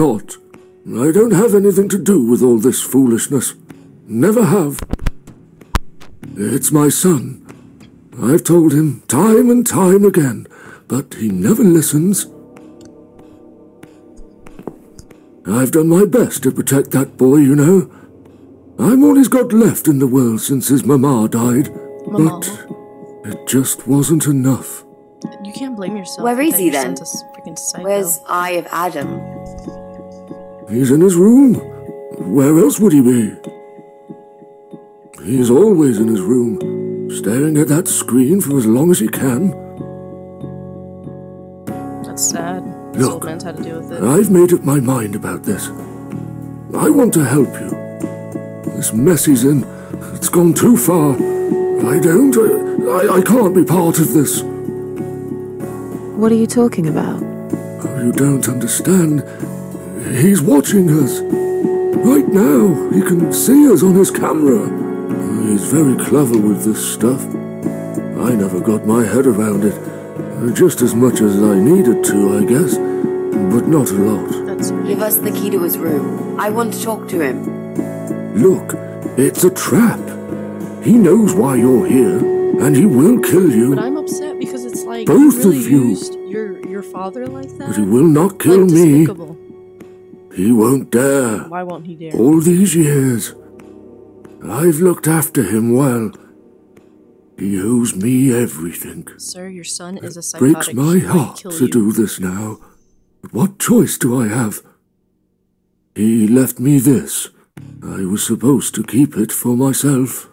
not. I don't have anything to do with all this foolishness. Never have. It's my son. I've told him time and time again, but he never listens. I've done my best to protect that boy, you know. I'm all he's got left in the world since his mama died. Mama. But it just wasn't enough. You can't blame yourself. Where is that he then? freaking. Where's Eye of Adam? He's in his room. Where else would he be? He's always in his room, staring at that screen for as long as he can. That's sad. This Look, old man's had to deal with it. I've made up my mind about this. I want to help you. This mess he's in, it's gone too far. I don't, I, I can't be part of this. What are you talking about? Oh, you don't understand. He's watching us. Right now, he can see us on his camera. He's very clever with this stuff. I never got my head around it. Just as much as I needed to, I guess. But not a lot. That's Give us the key to his room. I want to talk to him. Look, it's a trap. He knows why you're here, and he will kill you. But I'm upset because it's like Both really of you. used your your father like that. But he will not kill like, me. despicable. He won't dare. Why won't he dare? All these years, I've looked after him well. He owes me everything. Sir, your son is a psychotic. Breaks my He heart to do this now. But what choice do I have? He left me this. I was supposed to keep it for myself.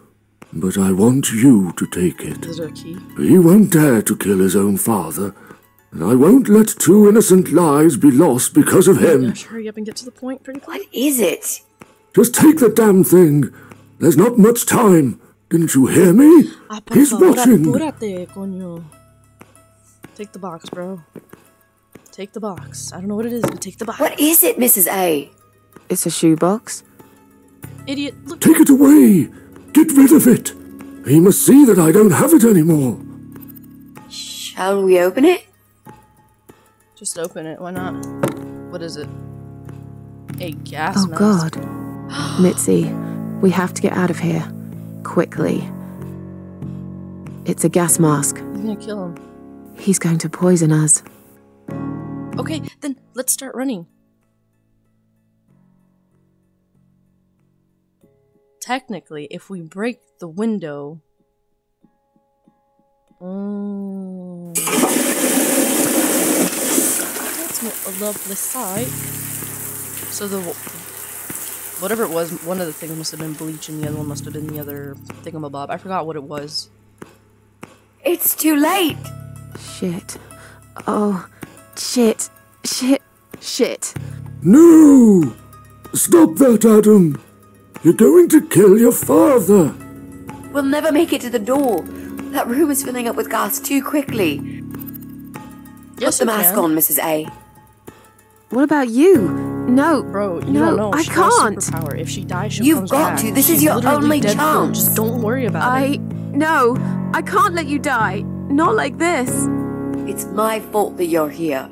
But I want you to take it. Is it a key? He won't dare to kill his own father. And I won't let two innocent lives be lost because of him. Gosh, hurry up and get to the point, pretty What please. is it? Just take the damn thing. There's not much time. Didn't you hear me? Ah, He's favor, watching. apúrate, coño. Take the box, bro. Take the box. I don't know what it is, but take the box. What is it, Mrs. A? It's a shoebox. Idiot, look. Take it away. Get rid of it. He must see that I don't have it anymore. Shall we open it? Just open it, why not? What is it? A gas mask. Oh mask. god. Mitzi, we have to get out of here. Quickly. It's a gas mask. He's gonna kill him. He's going to poison us. Okay, then let's start running. Technically, if we break the window. Mm, that's not a lovely sight. So the whatever it was, one of the things must have been bleach, and the other one must have been the other thingamabob. I forgot what it was. It's too late. Shit. Oh, shit. Shit. Shit. No! Stop that, Adam. You're going to kill your father. We'll never make it to the door. That room is filling up with gas too quickly. Yes, Put the mask can. on, Mrs. A. What about you? No. Bro, you no, don't know. I She can't. superpower. If she dies, she You've got back. to. This is your only chance. Just don't worry about I. it. I no. I can't let you die. Not like this. It's my fault that you're here.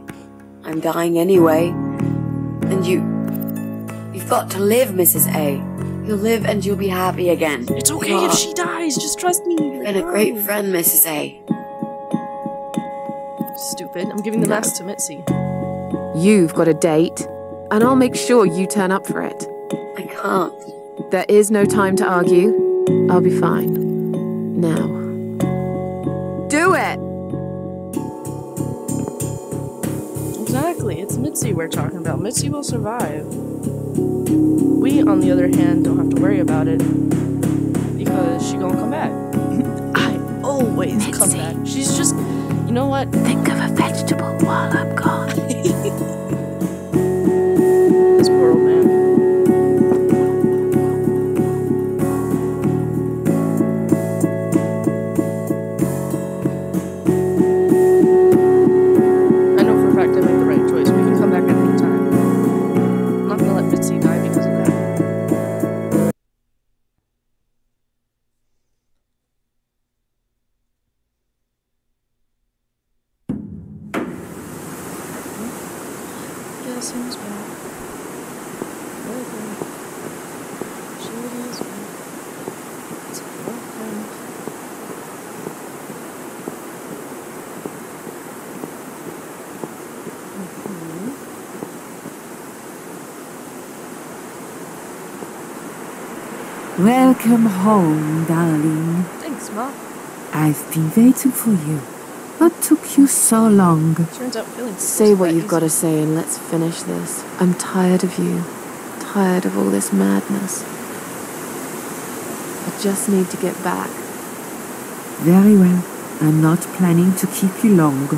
I'm dying anyway. And you. You've got to live, Mrs. A. You'll live and you'll be happy again. It's okay You if she dies. Just trust me. You've Been a great friend, Mrs. A. Stupid. I'm giving the No. mask to Mitzi. You've got a date, and I'll make sure you turn up for it. I can't. There is no time to argue. I'll be fine. Now. Do it! Exactly. It's Mitzi we're talking about. Mitzi will survive. We, on the other hand, don't have to worry about it because she gonna come back. I always come back. She's just, you know what? Think of a vegetable while I'm gone. Welcome home, darling. Thanks, Ma. I've been waiting for you. What took you so long? Turns out feeling Say what you've got to say and let's finish this. I'm tired of you. Tired of all this madness. I just need to get back. Very well. I'm not planning to keep you long.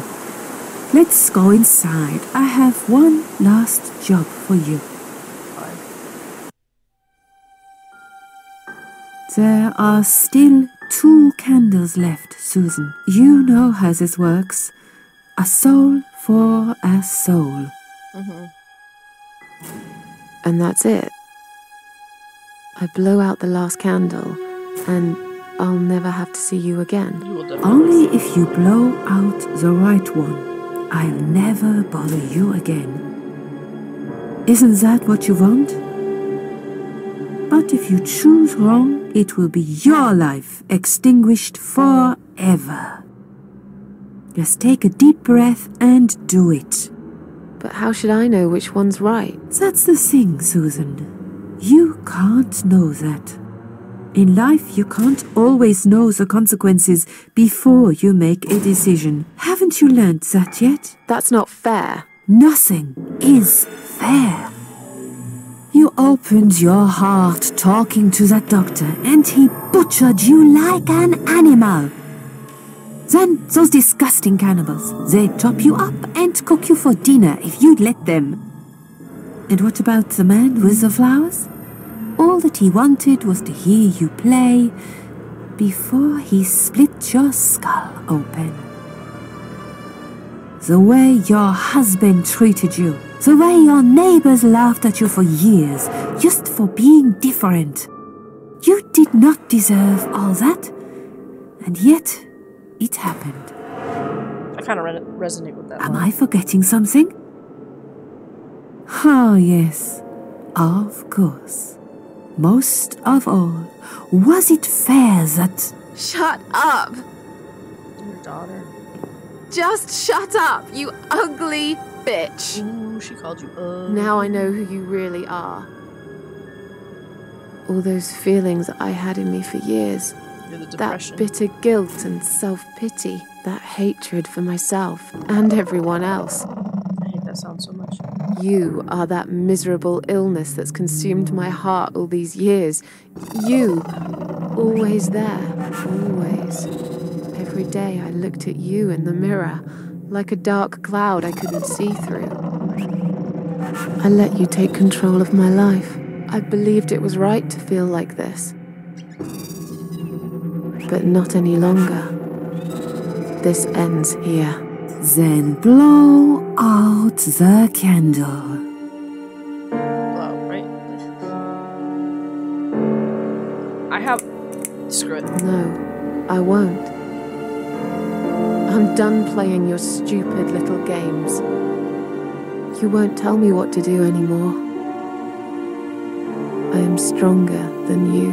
Let's go inside. I have one last job for you. There are still two candles left, Susan. You know how this works. A soul for a soul. Mm-hmm. And that's it. I blow out the last candle, and I'll never have to see you again. You. Only if you blow out the right one. I'll never bother you again. Isn't that what you want? But if you choose wrong, it will be your life extinguished forever. Just take a deep breath and do it. But how should I know which one's right? That's the thing, Susan. You can't know that. In life, you can't always know the consequences before you make a decision. Haven't you learned that yet? That's not fair. Nothing is fair. You opened your heart talking to that doctor, and he butchered you like an animal. Then those disgusting cannibals, they chop you up and cook you for dinner if you'd let them. And what about the man with the flowers? All that he wanted was to hear you play before he split your skull open. The way your husband treated you, the way your neighbors laughed at you for years, just for being different. You did not deserve all that, and yet it happened. I kind of re- resonate with that. Am line. I forgetting something? Oh, yes, of course. Most of all, was it fair that Shut up! Your daughter. Just shut up, you ugly bitch! Ooh, she called you. Uh, Now I know who you really are. All those feelings I had in me for years. The that bitter guilt and self pity. That hatred for myself and everyone else. I hate that sound so much. You are that miserable illness that's consumed my heart all these years. You, always there, always. Every day I looked at you in the mirror, like a dark cloud I couldn't see through. I let you take control of my life. I believed it was right to feel like this. But not any longer. This ends here. then blow out the candle? Wow, right? I have. Screw it. No, I won't. I'm done playing your stupid little games. You won't tell me what to do anymore. I am stronger than you.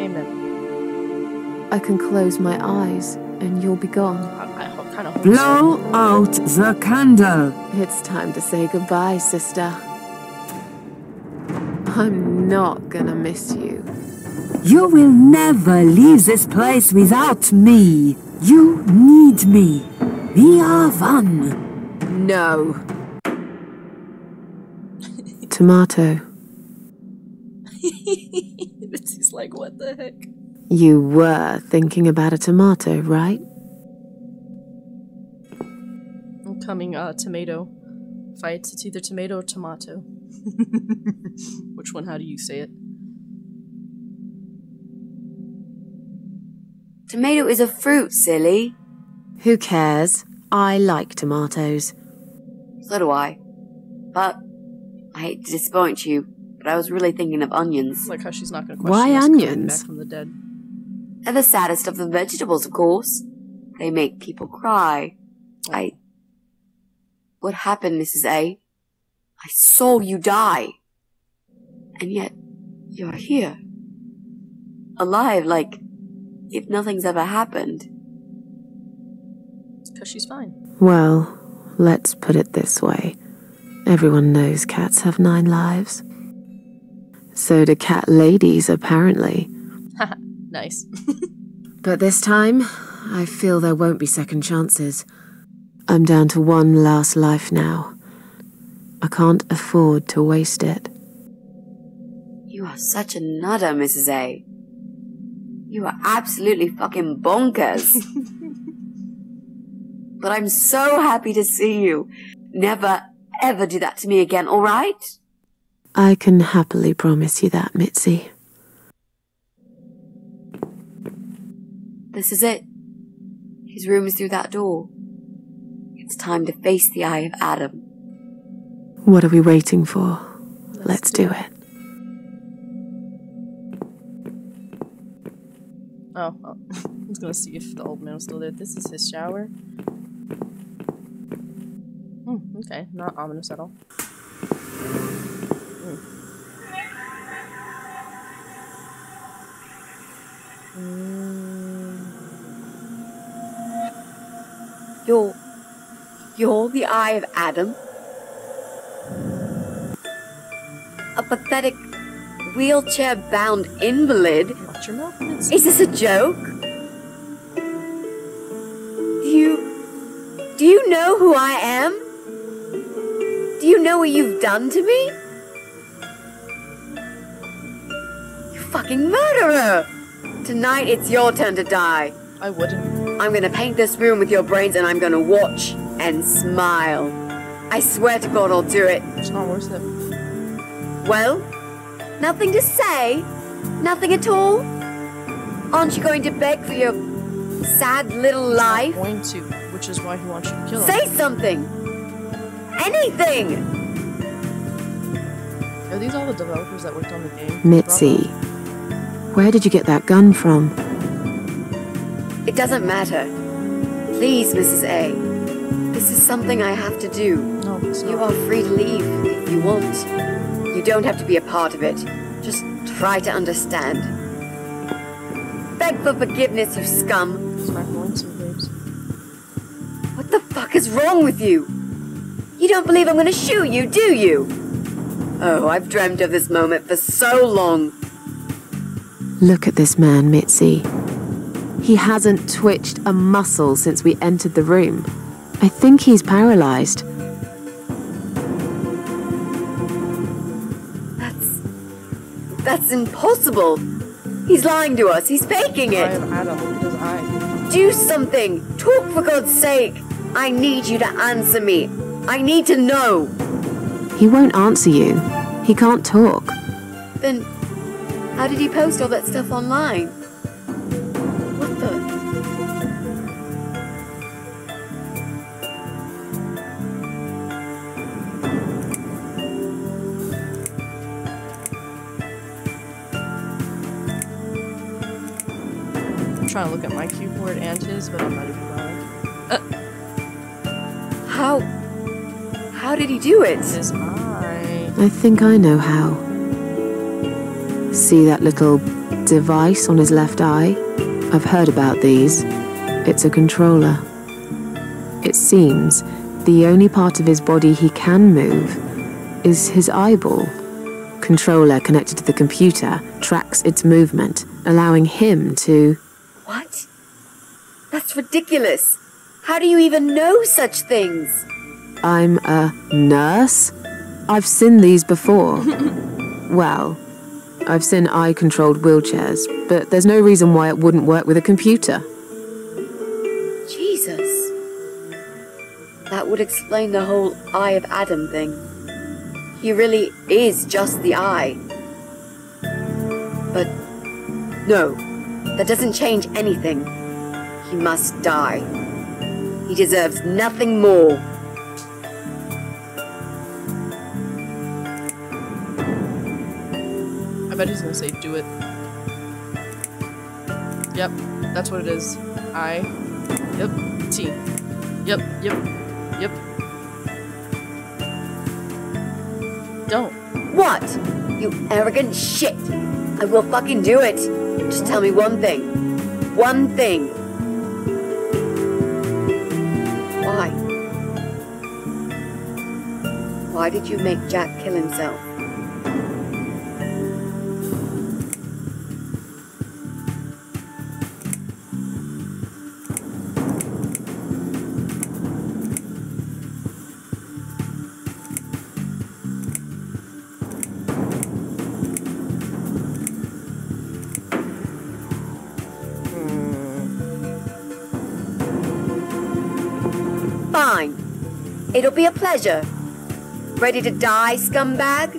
Amen. I can close my eyes and you'll be gone. I, I kind of hope Blow out the candle. It's time to say goodbye, sister. I'm not gonna miss you. You will never leave this place without me. You need me. We are one. No. Tomato, Mitzi's like, what the heck? you were thinking about a tomato, right? Incoming uh, tomato fights. It's either tomato or tomato. Which one? How do you say it? Tomato is a fruit, silly. Who cares? I like tomatoes. So do I. But I hate to disappoint you, but I was really thinking of onions. Like how she's not going to Why question us onions? back from the dead. They're the saddest of the vegetables, of course. They make people cry. I. What happened, Mrs. A? I saw you die. And yet, you're here. Alive, like if nothing's ever happened. Because she's fine. Well, let's put it this way. Everyone knows cats have nine lives. So do cat ladies, apparently. Nice. But this time, I feel there won't be second chances. I'm down to one last life now. I can't afford to waste it. You are such a nutter, Mrs. A. You are absolutely fucking bonkers. but I'm so happy to see you. Never, ever do that to me again, alright? I can happily promise you that, Mitzi. This is it. His room is through that door. It's time to face the eye of Adam. What are we waiting for? Let's do it. Was gonna see if the old man was still there. This is his shower. Hmm, okay, not ominous at all. Hmm. Mm, You're. You're the eye of Adam? A pathetic, wheelchair bound invalid? watch your mouth, Mitzi. Is this a joke? Know who I am? Do you know what you've done to me? You fucking murderer! Tonight it's your turn to die. I wouldn't. I'm gonna paint this room with your brains and I'm gonna watch and smile. I swear to God I'll do it. It's not worth it. Well, nothing to say? Nothing at all? Aren't you going to beg for your sad little life? Going to, which is why he wants you to kill him. Say something! Anything! Are these all the developers that worked on the game? Mitzi, where did you get that gun from? It doesn't matter. Please, Mrs. A. This is something I have to do. No, it's not. You are free to leave if you want. You don't have to be a part of it. Just try to understand. Beg for forgiveness, you scum. Fuck is wrong with you? You don't believe I'm gonna shoot you, do you? Oh, I've dreamt of this moment for so long. Look at this man, Mitzi. He hasn't twitched a muscle since we entered the room. I think he's paralyzed. That's. That's impossible. He's lying to us. He's faking I it. am Adam. Look at his eye. Do something. Talk for God's sake. I need you to answer me. I need to know. He won't answer you. He can't talk. Then, how did he post all that stuff online? What the? I'm trying to look at my keyboard and his, but I'm not even bothered. How? How did he do it? His eye. I think I know how. See that little device on his left eye? I've heard about these. It's a controller. It seems the only part of his body he can move is his eyeball. Controller connected to the computer tracks its movement, allowing him to. What? That's ridiculous. How do you even know such things? I'm a nurse? I've seen these before. well, I've seen eye controlled wheelchairs, but there's no reason why it wouldn't work with a computer. Jesus. That would explain the whole Eye of Adam thing. He really is just the eye. But no, that doesn't change anything. He must die. He deserves nothing more. I bet he's gonna say, do it. Yep, that's what it is. I. Yep. T. Yep, yep, yep. Don't. What? You arrogant shit. I will fucking do it. Just tell me one thing. One thing. Why did you make Jack kill himself? Hmm. Fine. It'll be a pleasure. Ready to die, scumbag?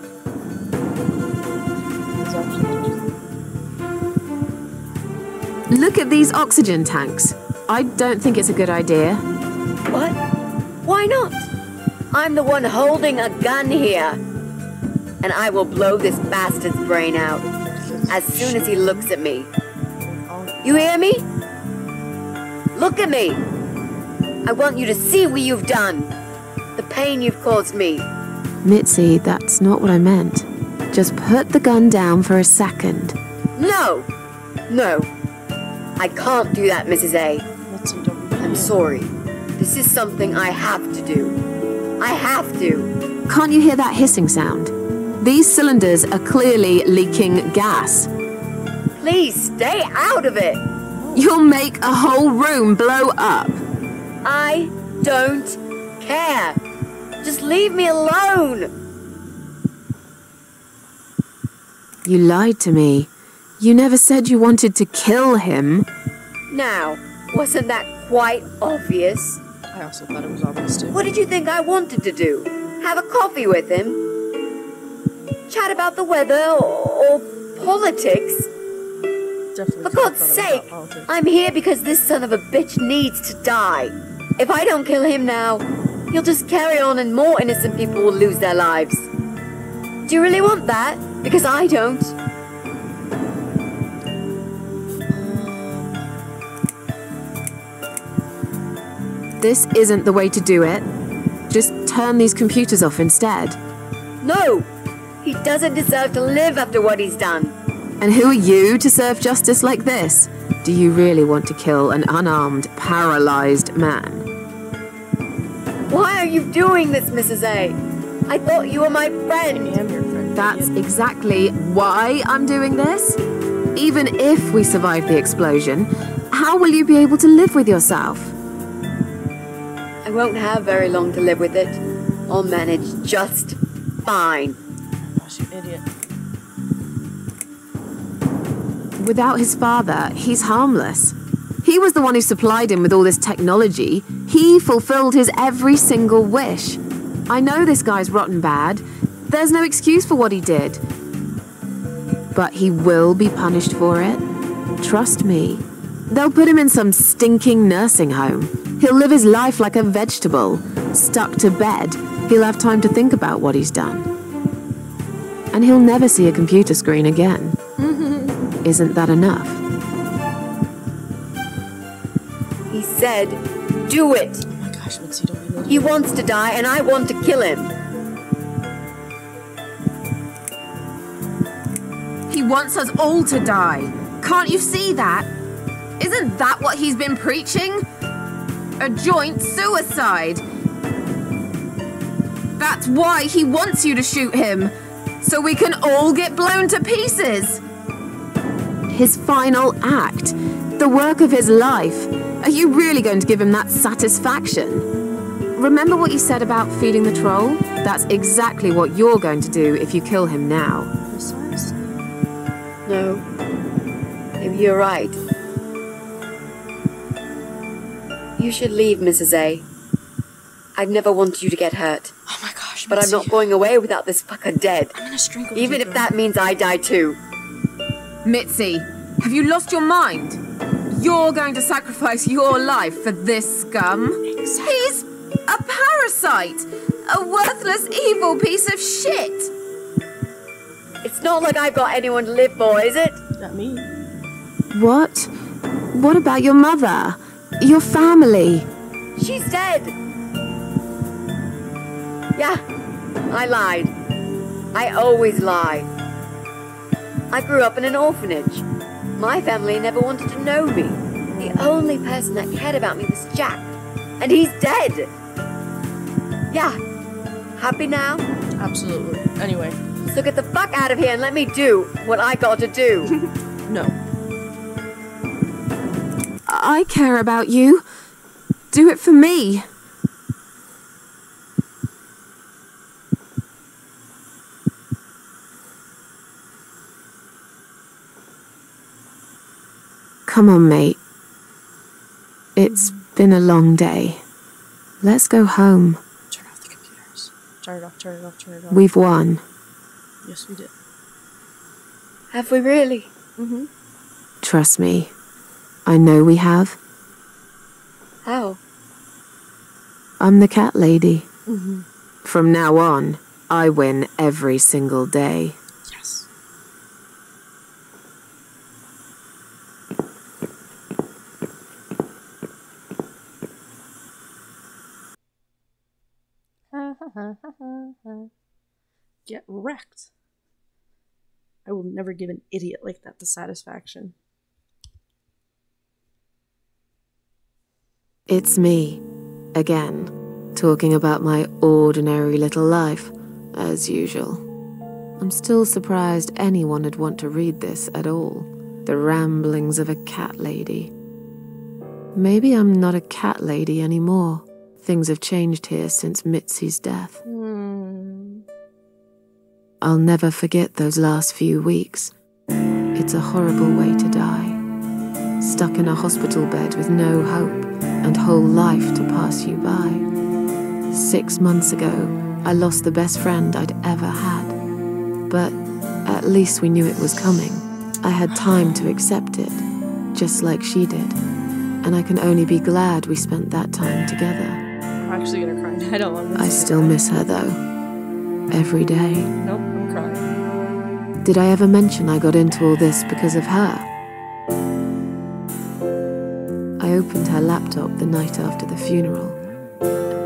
Look at these oxygen tanks. I don't think it's a good idea. What? Why not? I'm the one holding a gun here. And I will blow this bastard's brain out as soon as he looks at me. You hear me? Look at me. I want you to see what you've done. The pain you've caused me. Mitzi, that's not what I meant. Just put the gun down for a second. No! No. I can't do that, Mrs. A. Mitzi, don't be I'm sorry. This is something I have to do. I have to. Can't you hear that hissing sound? These cylinders are clearly leaking gas. Please stay out of it. You'll make a whole room blow up. I don't care. Just leave me alone. You lied to me. You never said you wanted to kill him. Now, wasn't that quite obvious? I also thought it was obvious too. What did you think I wanted to do? Have a coffee with him? Chat about the weather or, or politics? Definitely. For God's sake. I'm here because this son of a bitch needs to die. If I don't kill him now, he'll just carry on and more innocent people will lose their lives. Do you really want that? Because I don't. This isn't the way to do it. Just turn these computers off instead. No! He doesn't deserve to live after what he's done. And who are you to serve justice like this? Do you really want to kill an unarmed, paralyzed man? Why are you doing this, Mrs. A? I thought you were my friend. I friend. am your friend. That's exactly why I'm doing this. Even if we survive the explosion, how will you be able to live with yourself? I won't have very long to live with it. I'll manage just fine. Gosh, you idiot. Without his father, he's harmless. He was the one who supplied him with all this technology. He fulfilled his every single wish. I know this guy's rotten bad. There's no excuse for what he did. But he will be punished for it. Trust me. They'll put him in some stinking nursing home. He'll live his life like a vegetable, stuck to bed. He'll have time to think about what he's done. And he'll never see a computer screen again. Isn't that enough? He said, do it. Oh my gosh, Mitzi, don't be. He wants to die and I want to kill him. He wants us all to die. Can't you see that? Isn't that what he's been preaching? A joint suicide. That's why he wants you to shoot him. So we can all get blown to pieces. His final act. The work of his life. Are you really going to give him that satisfaction? Remember what you said about feeding the troll? That's exactly what you're going to do if you kill him now. Precisely. No. Maybe you're right. You should leave, Mrs. A. I've never wanted you to get hurt. Oh my gosh, But I'm Mitzi. not going away without this fucker dead. I'm gonna strangle Even you, if girl. that means I die too. Mitzi, have you lost your mind? You're going to sacrifice your life for this scum? He's a parasite! A worthless, evil piece of shit! It's not like I've got anyone to live for, is it? Not me. What? What about your mother? Your family? She's dead. Yeah, I lied. I always lie. I grew up in an orphanage. My family never wanted to know me. The only person that cared about me was Jack. And he's dead. Yeah. Happy now? Absolutely. Anyway, So get the fuck out of here and let me do what I got to do. no. I care about you. Do it for me. Come on, mate. It's been a long day. Let's go home. Turn off the computers. Turn it off, turn it off, turn it off. We've won. yes, we did. Have we really? Mm-hmm. Trust me. I know we have. How? I'm the cat lady. Mm-hmm. From now on, I win every single day. Yes. Wrecked. I will never give an idiot like that the satisfaction. It's me, again, talking about my ordinary little life, as usual. I'm still surprised anyone would want to read this at all. The ramblings of a cat lady. Maybe I'm not a cat lady anymore. Things have changed here since Mitzi's death. I'll never forget those last few weeks. It's a horrible way to die. Stuck in a hospital bed with no hope and whole life to pass you by. Six months ago, I lost the best friend I'd ever had. But at least we knew it was coming. I had time to accept it, just like she did. And I can only be glad we spent that time together. I'm actually gonna cry. I don't want to. I still miss her though. Every day. Nope. Did I ever mention I got into all this because of her? I opened her laptop the night after the funeral,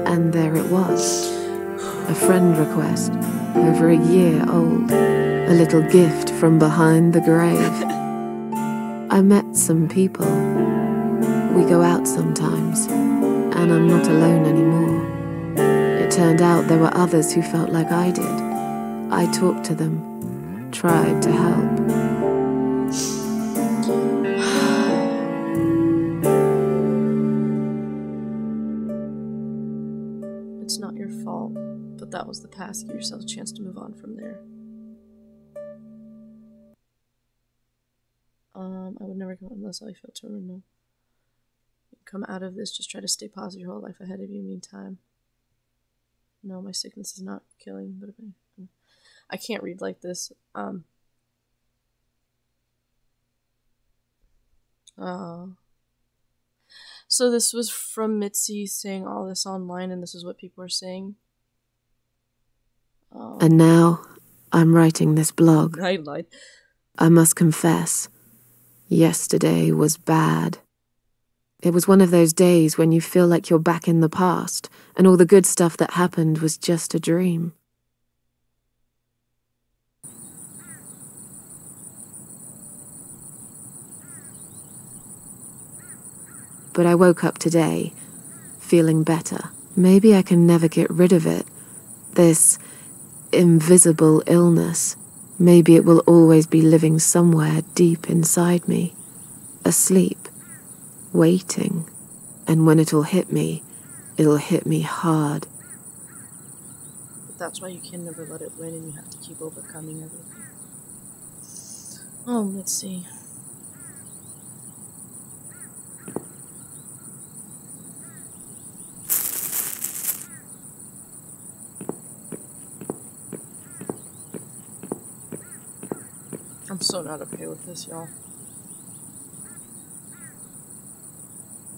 and there it was a friend request, over a year old, a little gift from behind the grave. I met some people. We go out sometimes, and I'm not alone anymore. It turned out there were others who felt like I did. I talked to them, tried to help. It's not your fault, but that was the past. Give yourself a chance to move on from there. Um, I would never come unless I felt to. Come out of this, just try to stay positive your whole life ahead of you. Meantime, no, my sickness is not killing, but if I, I can't read like this. Um, uh, so this was from Mitzi saying all this online, and this is what people are saying. Um, And now I'm writing this blog. I lied. I must confess, yesterday was bad. It was one of those days when you feel like you're back in the past and all the good stuff that happened was just a dream. But I woke up today, feeling better. Maybe I can never get rid of it. This invisible illness. Maybe it will always be living somewhere deep inside me, asleep, waiting. And when it'll hit me, it'll hit me hard. But That's why you can never let it win, and you have to keep overcoming everything. Oh, let's see. I'm so not okay with this, y'all.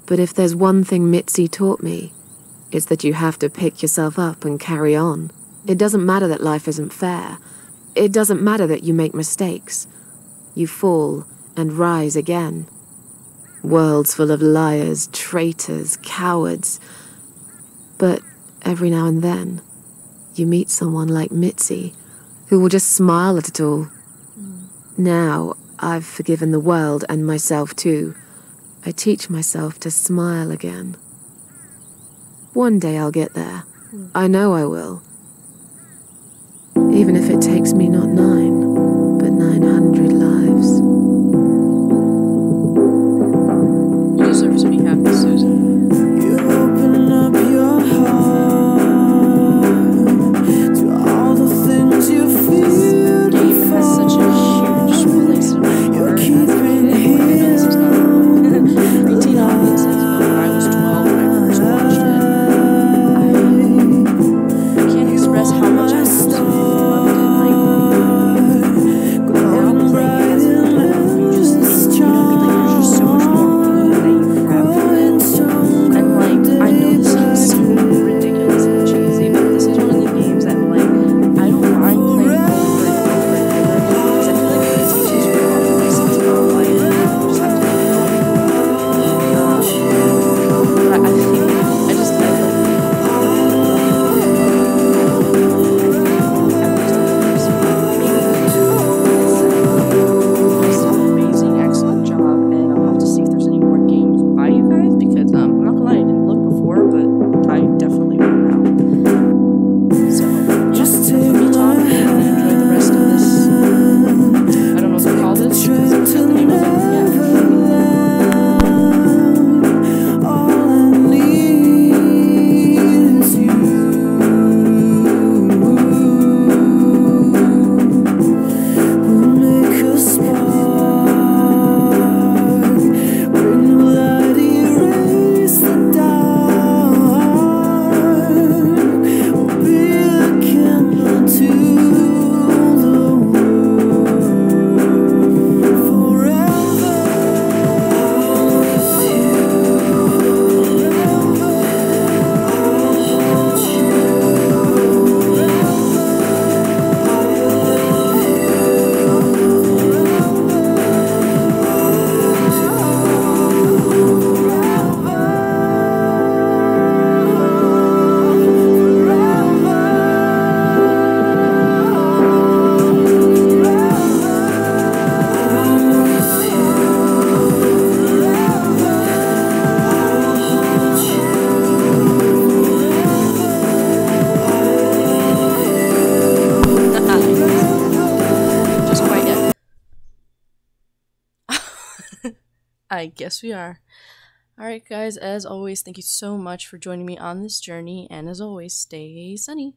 But if there's one thing Mitzi taught me, it's that you have to pick yourself up and carry on. It doesn't matter that life isn't fair. It doesn't matter that you make mistakes. You fall and rise again. Worlds full of liars, traitors, cowards. But every now and then, you meet someone like Mitzi who will just smile at it all now I've forgiven the world and myself too. I teach myself to smile again. One day I'll get there. Hmm. I know I will. Even if it takes me not nine. guess we are. Alright, guys, as always, thank you so much for joining me on this journey, and as always, stay sunny.